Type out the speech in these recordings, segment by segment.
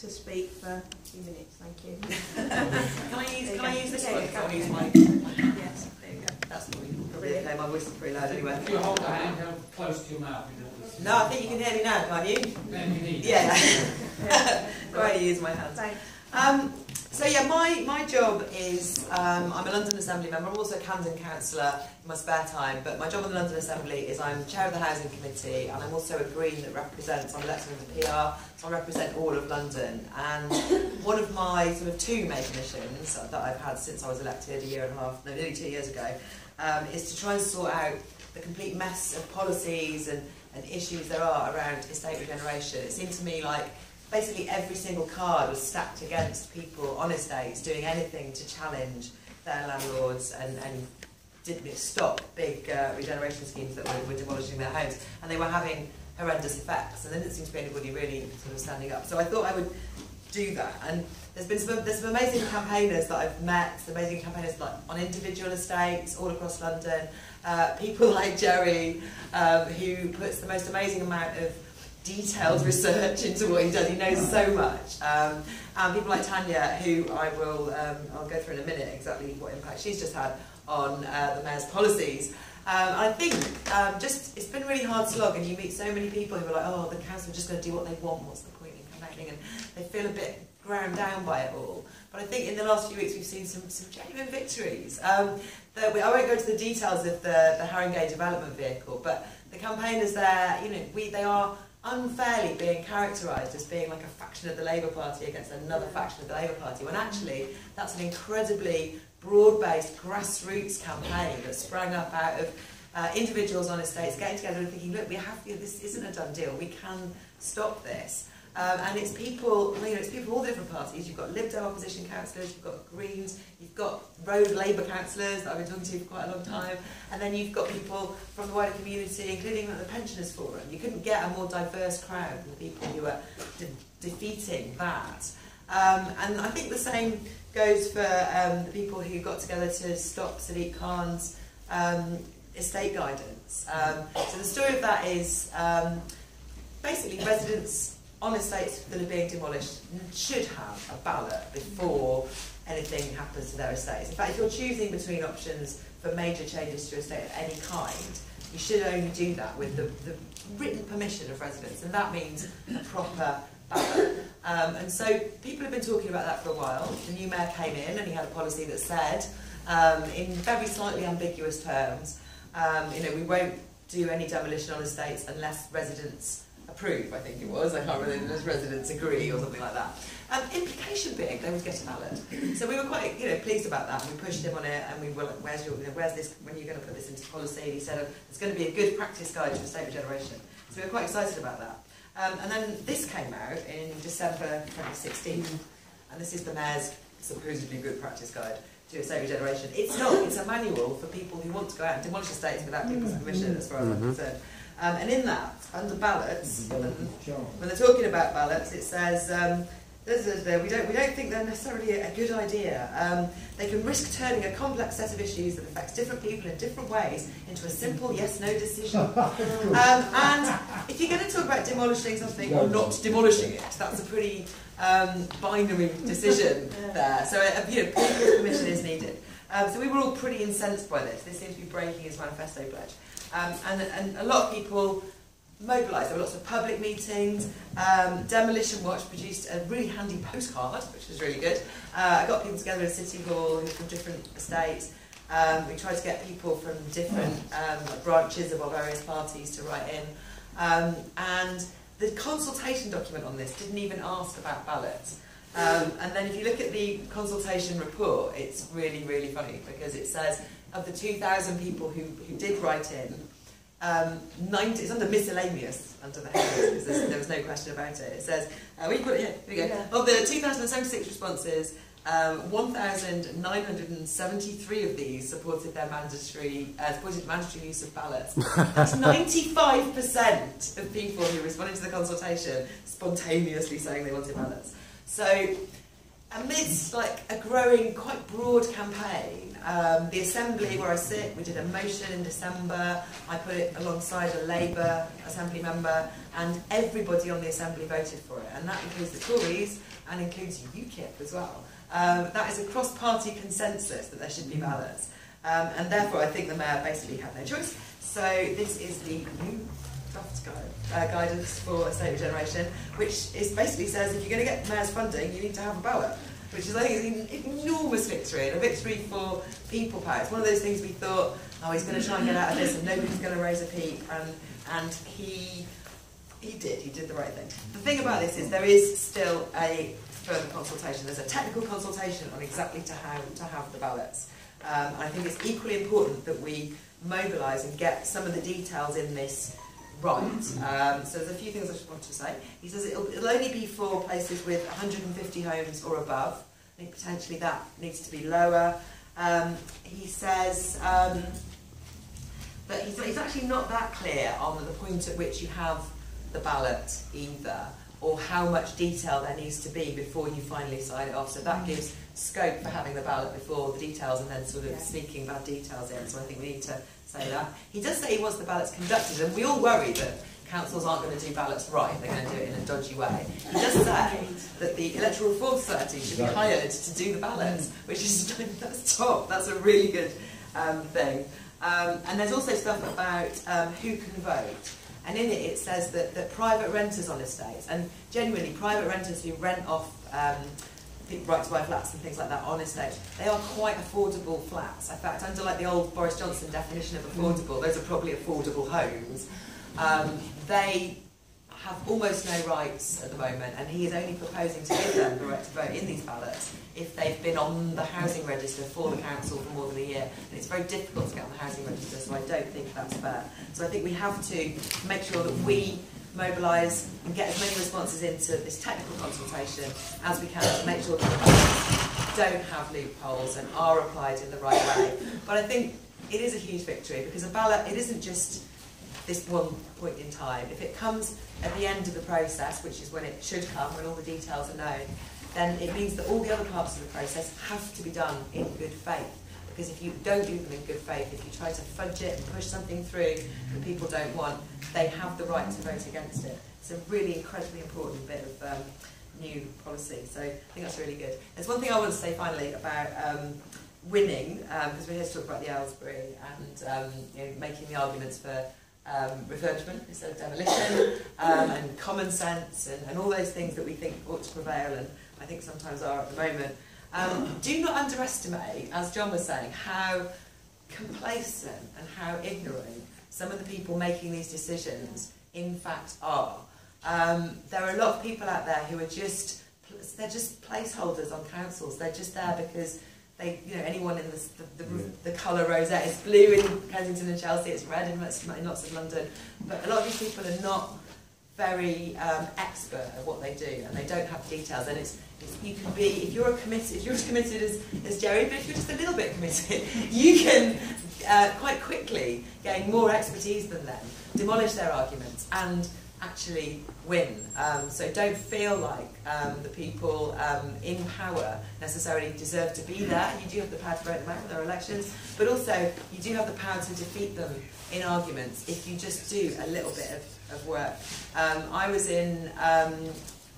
to speak for a few minutes. Thank you. can I use, There you can I use this Yeah, one? Can I use my... yes. There you go. That's probably, probably okay. My voice is pretty loud anyway. If you hold the handheld close to your mouth, you. No, I think you can hear me now, can't you? Then you need it. Yeah. Right, use my hands. Thanks. Um, so yeah, my, my job is, um, I'm a London Assembly member, I'm also a Camden Councillor in my spare time, but my job in the London Assembly is I'm Chair of the Housing Committee and I'm also a Green that represents, I'm elected the PR, so I represent all of London and one of my sort of two main missions that I've had since I was elected a year and a half, no, nearly two years ago, um, is to try and sort out the complete mess of policies and, and issues there are around estate regeneration. It seemed to me like basically every single card was stacked against people on estates doing anything to challenge their landlords and, and didn't stop big uh, regeneration schemes that were, were demolishing their homes. And they were having horrendous effects, and there didn't seem to be anybody really sort of standing up. So I thought I would do that. And there's been some, there's some amazing campaigners that I've met, some amazing campaigners like on individual estates all across London. Uh, people like Jerry, um, who puts the most amazing amount of detailed research into what he does. He knows so much. Um, and people like Tanya, who I will, um, I'll go through in a minute exactly what impact she's just had on uh, the mayor's policies. Um, I think um, just it's been really hard slog, and you meet so many people who are like, oh, the council are just going to do what they want. What's the point in campaigning? And they feel a bit ground down by it all. But I think in the last few weeks we've seen some, some genuine victories. Um, we, I won't go to the details of the, the Haringey development vehicle, but the campaigners there, you know, we they are unfairly being characterised as being like a faction of the Labour Party against another faction of the Labour Party, when actually that's an incredibly broad-based grassroots campaign that sprang up out of uh, individuals on estates getting together and thinking, look, we have know, this isn't a done deal. We can stop this. Um, and it's people, you know, it's people from all different parties. You've got Lib Dem opposition councillors, you've got Greens, you've got Road Labour councillors that I've been talking to for quite a long time, and then you've got people from the wider community, including the Pensioners Forum. You couldn't get a more diverse crowd than the people who are de defeating that. Um, and I think the same goes for um, the people who got together to stop Sadiq Khan's um, estate guidance. Um, so the story of that is um, basically residents on estates that are being demolished should have a ballot before anything happens to their estates. In fact, if you're choosing between options for major changes to your estate of any kind, you should only do that with the, the written permission of residents, and that means a proper ballot. Um, and so people have been talking about that for a while. The new mayor came in and he had a policy that said, um, in very slightly ambiguous terms, um, you know, we won't do any demolition on estates unless residents approve, I think it was. I can't remember, unless residents agree or something like that. Um, implication being they would get a ballot. So we were quite, you know, pleased about that. We pushed him on it, and we were like, "Where's your, you know, where's this? When are you going to put this into policy?" He said, oh, "It's going to be a good practice guide to estate regeneration." So we were quite excited about that. Um, and then this came out in December 2016, and this is the mayor's supposedly good practice guide to estate regeneration. It's not. It's a manual for people who want to go out and demolish estates without people's permission, as far as I'm concerned. Um, and in that, under ballots, when, when they're talking about ballots, it says um, there's a, there, we don't we don't think they're necessarily a, a good idea. Um, they can risk turning a complex set of issues that affects different people in different ways into a simple yes/no decision. um, and if you're going to talk about demolishing something or not demolishing it, that's a pretty um, binary decision there. So uh, you know, people's permission is needed. Um, so we were all pretty incensed by this. This seems to be breaking his manifesto pledge. Um, and, and a lot of people mobilised. There were lots of public meetings. Um, Demolition Watch produced a really handy postcard, which was really good. Uh, I got people together in City Hall who from different estates. Um, we tried to get people from different um, branches of our various parties to write in. Um, and the consultation document on this didn't even ask about ballots. Um, and then if you look at the consultation report, it's really, really funny because it says of the 2,000 people who, who did write in, um, 90, it's under miscellaneous under the headings, because there was no question about it. It says, uh, we put it here, here we go. Yeah. Of the 2,076 responses, um, 1,973 of these supported their mandatory, uh, supported mandatory use of ballots. That's 95% of people who responded to the consultation spontaneously saying they wanted ballots. So amidst like a growing, quite broad campaign, um, the Assembly where I sit, we did a motion in December. I put it alongside a Labour Assembly member, and everybody on the Assembly voted for it, and that includes the Tories and includes UKIP as well. Um, that is a cross-party consensus that there should be ballots, um, and therefore I think the mayor basically had no choice. So this is the new draft guide, uh, guidance for estate regeneration, which is basically says if you're going to get mayor's funding, you need to have a ballot, which is I think an enormous victory and a victory for people power. It's one of those things we thought, oh, he's going to try and get out of this, and nobody's going to raise a peep, and and he he did, he did the right thing. The thing about this is there is still a further consultation. There's a technical consultation on exactly to how to have the ballots. Um, and I think it's equally important that we mobilise and get some of the details in this right. Um, so there's a few things I just want to say. He says it'll, it'll only be for places with 150 homes or above. I think potentially that needs to be lower. Um, he says um, that he's, he's actually not that clear on the point at which you have the ballot either, or how much detail there needs to be before you finally sign it off. So that gives scope for having the ballot before the details and then sort of Yeah. sneaking bad details in. So I think we need to say that. He does say he wants the ballots conducted, and we all worry that councils aren't going to do ballots right, they're going to do it in a dodgy way. He does say that the Electoral Reform Society should be hired to do the ballots, which is that's top, that's a really good um, thing. Um, and there's also stuff about um, who can vote. And in it, it says that, that private renters on estates, and genuinely private renters who rent off um, the right to buy flats and things like that on estates, they are quite affordable flats. In fact, under like the old Boris Johnson definition of affordable, those are probably affordable homes. Um, they have almost no rights at the moment, and he is only proposing to give them the right to vote in these ballots if they've been on the housing register for the council for more than a year. And it's very difficult to get on the housing register, so I don't think that's fair. So I think we have to make sure that we mobilise and get as many responses into this technical consultation as we can to make sure that the don't have loopholes and are applied in the right way. But I think it is a huge victory because a ballot, it isn't just this one point in time. If it comes at the end of the process, which is when it should come, when all the details are known, then it means that all the other parts of the process have to be done in good faith. Because if you don't do them in good faith, if you try to fudge it and push something through that people don't want, they have the right to vote against it. It's a really incredibly important bit of um, new policy. So I think that's really good. There's one thing I want to say finally about um, winning, because we're here to talk about the Aylesbury and um, you know, making the arguments for um, refurbishment instead of demolition, um, and common sense, and, and all those things that we think ought to prevail, and I think sometimes are at the moment. Um, do not underestimate, as John was saying, how complacent and how ignorant some of the people making these decisions in fact are. Um, there are a lot of people out there who are just they're just placeholders on councils. They're just there because they, you know, anyone in the the, the, Yeah. the colour rosette is blue in Kensington and Chelsea. It's red in lots of London. But a lot of these people are not very um, expert at what they do, and they don't have details. And it's, it's you can be if you're committed if you're as committed as, as Jerry, but if you're just a little bit committed, you can uh, quite quickly gain more expertise than them, demolish their arguments, and actually win. Um, so don't feel like um, the people um, in power necessarily deserve to be there. You do have the power to vote them out elections, but also you do have the power to defeat them in arguments if you just do a little bit of, of work. Um, I was in um,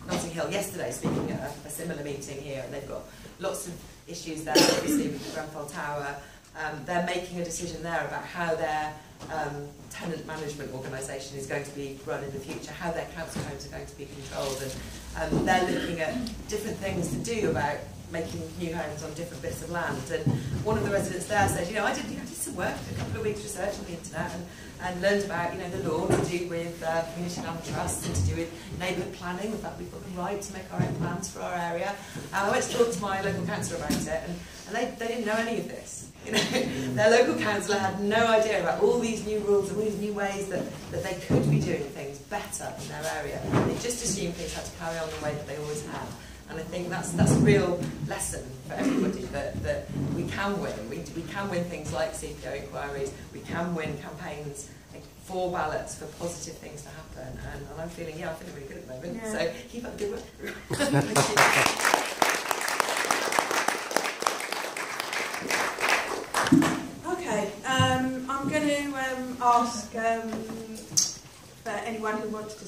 Notting Hill yesterday speaking at a, a similar meeting here, and they've got lots of issues there, obviously with the Grenfell Tower. Um, they're making a decision there about how their um, tenant management organisation is going to be run in the future, how their council homes are going to be controlled, and um, they're looking at different things to do about making new homes on different bits of land. And one of the residents there said, you know, I did, you know, did some work, a couple of weeks research on the internet, and, and learned about, you know, the law to do with uh, community land trusts and to do with neighbourhood planning, the fact we've got the right to make our own plans for our area. And I went to talk to my local councillor about it, and, and they, they didn't know any of this. You know, their local councillor had no idea about all these new rules and all these new ways that, that they could be doing things better in their area. They just assumed things had to carry on the way that they always have. And I think that's that's a real lesson for everybody that, that we can win. We, we can win things like CPO inquiries. We can win campaigns for ballots for positive things to happen. And, and I'm feeling yeah, I'm feeling really good at the moment. Yeah. So keep up the good work. Okay, um, I'm going to um, ask um, for anyone who wants to